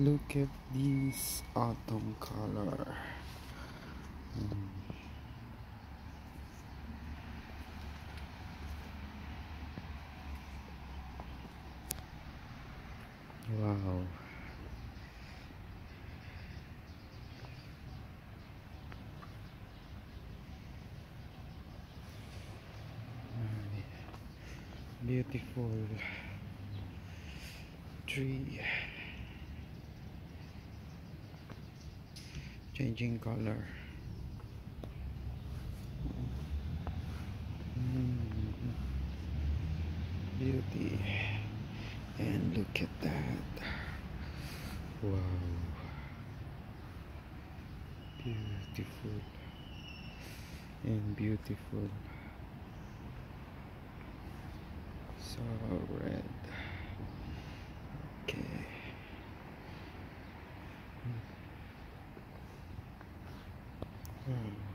Look at this autumn color. Mm. Wow. Beautiful tree. Changing color. Mm. beauty. And look at that. Wow. Beautiful. And beautiful. So red. Okay Hmm.